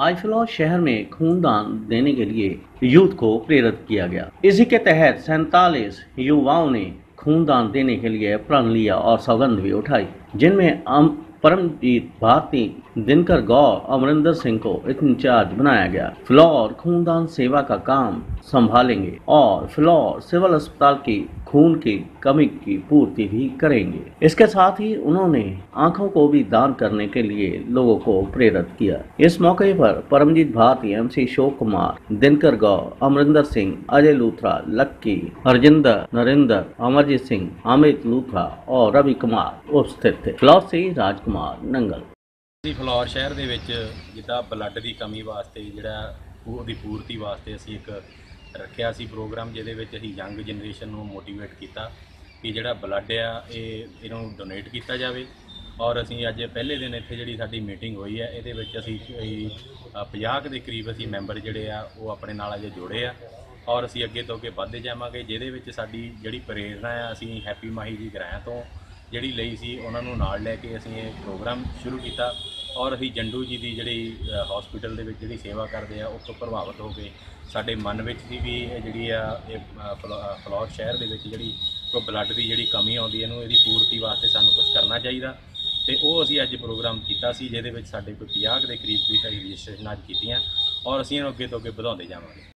आज फ़िलहाल शहर में खूनदान देने के लिए यूथ को प्रेरित किया गया। इसी के तहत सैतालीस युवाओं ने खूनदान देने के लिए प्रण लिया और सौगंध भी उठाई, जिनमें परमजीत भारती, दिनकर गौर, अमरिंदर सिंह को इंचार्ज बनाया गया। फ्लोर खूनदान सेवा का काम संभालेंगे और फ्लोर सिविल अस्पताल की खून की कमी की पूर्ति भी करेंगे इसके साथ ही उन्होंने आंखों को भी दान करने के लिए लोगों को प्रेरित किया इस मौके पर परमजीत भारती एमसी शोक कुमार दिनकर गौर अमरिंदर सिंह अजय लूथरा लक्की हरजिंदर नरेंद्र अमरजीत सिंह अमित लूथरा और रवि कुमार उपस्थित थे फ्लोर से राजकुमार नंगल ਅਸੀਂ ਫਲੋਰ ਸ਼ਹਿਰ ਦੇ ਵਿੱਚ ਜਿੱਦਾਂ ਬਲੱਡ ਦੀ ਕਮੀ ਵਾਸਤੇ ਜਿਹੜਾ ਉਹਦੀ ਪੂਰਤੀ ਵਾਸਤੇ ਅਸੀਂ ਇੱਕ ਰੱਖਿਆ ਸੀ ਪ੍ਰੋਗਰਾਮ ਜਿਹਦੇ ਵਿੱਚ ਅਸੀਂ ਯੰਗ ਜਨਰੇਸ਼ਨ ਨੂੰ ਮੋਟੀਵੇਟ ਕੀਤਾ ਕਿ ਜਿਹੜਾ ਬਲੱਡ ਆ ਇਹ ਇਹਨੂੰ ਡੋਨੇਟ ਕੀਤਾ ਜਾਵੇ। ਔਰ ਅਸੀਂ ਅੱਜ ਪਹਿਲੇ ਦਿਨ ਇੱਥੇ ਜਿਹੜੀ ਸਾਡੀ ਮੀਟਿੰਗ ਹੋਈ ਹੈ ਇਹਦੇ ਵਿੱਚ ਅਸੀਂ ਕੋਈ, 50 ਕੁ ਦੇ ਕਰੀਬ ਅਸੀਂ ਮੈਂਬਰ ਜਿਹੜੇ ਆ ਉਹ ਆਪਣੇ ਨਾਲ ਅਜੇ ਜੁੜੇ ਆ। ਔਰ ਅਸੀਂ ਅੱਗੇ ਤੋਂ ਅੱਗੇ ਵੱਧਦੇ ਜਾਵਾਂਗੇ ਜਿਹਦੇ ਵਿੱਚ ਸਾਡੀ ਜਿਹੜੀ ਪ੍ਰੇਰਣਾ ਆ ਅਸੀਂ ਹੈਪੀ ਮਾਹੀ ਜੀ ਗ੍ਰਾਂ ਤੋਂ ਜਿਹੜੀ ਲਈ ਸੀ ਉਹਨਾਂ ਨੂੰ ਨਾਲ ਲੈ ਕੇ ਅਸੀਂ ਇਹ ਪ੍ਰੋਗਰਾਮ ਸ਼ੁਰੂ ਕੀਤਾ। ਔਰ ਅਸੀਂ ਜੰਡੂ ਜੀ ਦੀ ਜਿਹੜੀ ਹਸਪੀਟਲ ਦੇ ਵਿੱਚ ਜਿਹੜੀ ਸੇਵਾ ਕਰਦੇ ਆ ਉਸ ਤੋਂ ਪ੍ਰਭਾਵਿਤ ਹੋ ਕੇ ਸਾਡੇ ਮਨ ਵਿੱਚ ਦੀ ਵੀ ਇਹ ਜਿਹੜੀ ਆ ਇਹ ਅ, ਫਲੌਰ ਸ਼ਹਿਰ ਦੇ ਵਿੱਚ ਜਿਹੜੀ ਕੋਈ ਬਲੱਡ ਦੀ ਜਿਹੜੀ ਕਮੀ ਆਉਂਦੀ ਇਹਨੂੰ ਇਹਦੀ ਪੂਰਤੀ ਵਾਸਤੇ ਸਾਨੂੰ ਕੁਝ ਕਰਨਾ ਚਾਹੀਦਾ। ਤੇ ਉਹ ਅਸੀਂ ਅੱਜ ਪ੍ਰੋਗਰਾਮ ਕੀਤਾ ਸੀ ਜਿਹਦੇ ਵਿੱਚ ਸਾਡੇ ਕੋਈ 50 ਦੇ ਕਰੀਬ ਵੀ ਸਾਡੀ ਰਜਿਸਟ੍ਰੇਸ਼ਨ ਅੱਜ ਕੀਤੀਆਂ ਔਰ ਅਸੀਂ ਇਹਨੂੰ ਅੱਗੇ ਤੋਂ ਅੱਗੇ ਵਧਾਉਂਦੇ ਜਾਵਾਂਗੇ।